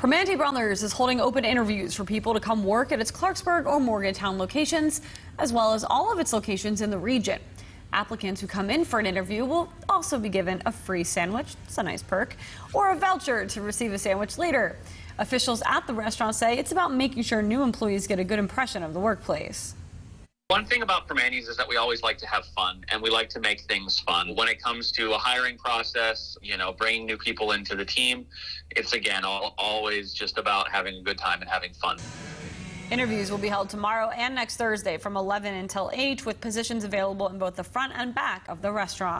Primanti Brothers is holding open interviews for people to come work at its Clarksburg or Morgantown locations, as well as all of its locations in the region. Applicants who come in for an interview will also be given a free sandwich, it's a nice perk, or a voucher to receive a sandwich later. Officials at the restaurant say it's about making sure new employees get a good impression of the workplace. One thing about Primanti's is that we always like to have fun and we like to make things fun. When it comes to a hiring process, you know, bringing new people into the team, it's again all, always just about having a good time and having fun. Interviews will be held tomorrow and next Thursday from 11 until 8 with positions available in both the front and back of the restaurant.